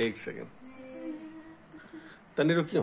एक सेकेंड। तनी रुकियो